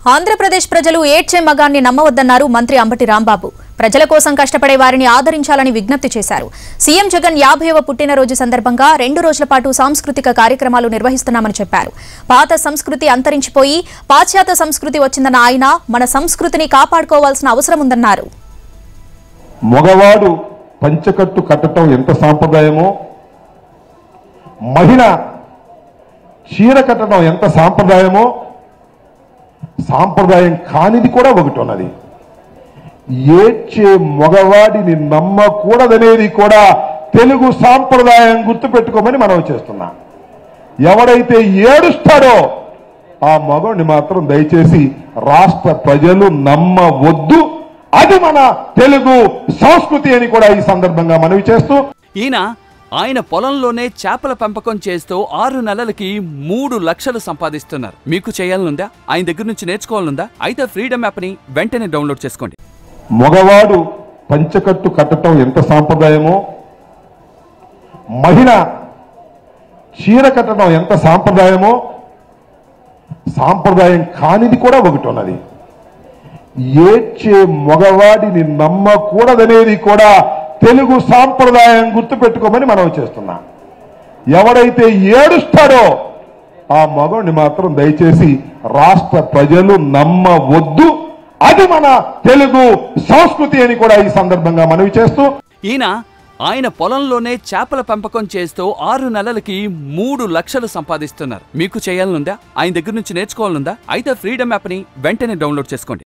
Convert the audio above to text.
ఆంధ్రప్రదేశ్ ప్రజలు ఏడ్చే మగాన్ని నమ్మవద్దన్నారు మంత్రి అంబటి రాంబాబు. ప్రజల కోసం కష్టపడే వారిని ఆదరించాలని విజ్ఞప్తి చేశారు. సీఎం జగన్ యాభైవ పుట్టినరోజు సందర్భంగా రెండు రోజుల పాటు సాంస్కృతిక కార్యక్రమాలు నిర్వహిస్తున్నామని చెప్పారు. పాత సంస్కృతి అంతరించిపోయి పాశ్చాత్య సంస్కృతి వచ్చిందన్న ఆయన మన సంస్కృతిని కాపాడుకోవాల్సిన అవసరం ఉందన్నారు. మగవాడు పంచకట్టు కట్టడం ఎంత సాంప్రదాయమో మహిళ చీర కట్టడం ఎంత సాంప్రదాయమో సాంప్రదాయం కానిది కూడా ఒకటి ఉన్నది ఏడ్చే మగవాడిని నమ్మకూడదనేది కూడా తెలుగు సాంప్రదాయం గుర్తుపెట్టుకోమని మనం చేస్తున్నాం. ఎవడైతే ఏడుస్తాడో ఆ మగవాడిని మాత్రం దయచేసి రాష్ట్ర ప్రజలు నమ్మవద్దు. అది మన తెలుగు సంస్కృతి అని కూడా ఈ సందర్భంగా మనవి చేస్తూ ఈయన ఆయన పొలంలోనే చేపల పెంపకం చేస్తూ ఆరు నెలలకి మూడు లక్షలు సంపాదిస్తున్నారు. మీకు చేయాలనుందా? ఆయన దగ్గర నుంచి నేర్చుకోవాలనుందా? అయితే ఫ్రీడమ్ యాప్ని వెంటనే డౌన్లోడ్ చేసుకోండి. మగవాడు పంచకట్టు కట్టడం ఎంత సాంప్రదాయమో మహిళ చీర కట్టడం ఎంత సాంప్రదాయమో సాంప్రదాయం కానిది కూడా ఒకటి ఉన్నది. ఏడ్చే మగవాడిని నమ్మకూడదనేది కూడా తెలుగు సాంప్రదాయం గుర్తుపెట్టుకోమని మనం చేస్తున్నాం. ఎవడైతే ఏడుస్తాడో ఆ మగవాడిని మాత్రం దయచేసి రాష్ట్ర ప్రజలు నమ్మవద్దు. అది మన తెలుగు సంస్కృతి అని కూడా ఈ సందర్భంగా మనవి చేస్తూ ఈయన ఆయన పొలంలోనే చేపల పెంపకం చేస్తూ ఆరు నెలలకి మూడు లక్షలు సంపాదిస్తున్నారు. మీకు చేయాలనుందా? ఆయన దగ్గర నుంచి నేర్చుకోవాలనుందా? అయితే ఫ్రీడమ్ యాప్ని వెంటనే డౌన్లోడ్ చేసుకోండి.